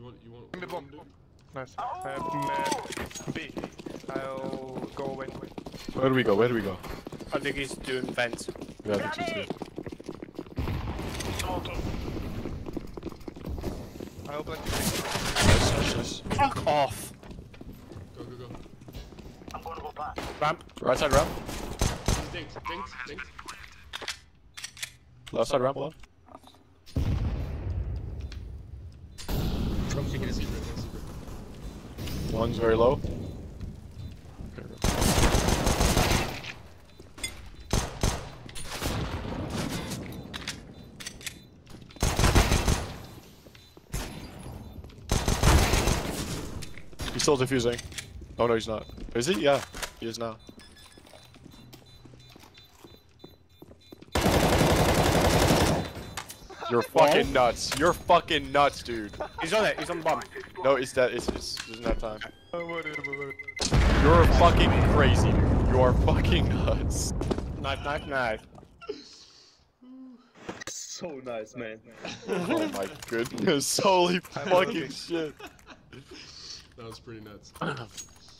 You want, you want. Give me what bomb. you Nice. Um, uh, B. I'll go away. Where do we go? Where do we go? I think he's doing vents. Yeah, I think she's good. I'll blend you. Nice, nice, nice. Fuck off. Go, go, go. Ramp. Right side ramp. Dinks, dinks, dinks. Left side ramp one. One's very low. He's still defusing. Oh no, he's not. Is he? Yeah, he is now. You're fucking nuts. You're fucking nuts, dude. He's on it. He's on the bomb. No, it's that. It's, it's isn't that time. Oh, You're fucking crazy, dude. You are fucking nuts. Knife, knife, knife. So nice, man. Oh my goodness. Holy fucking shit. That was pretty nuts.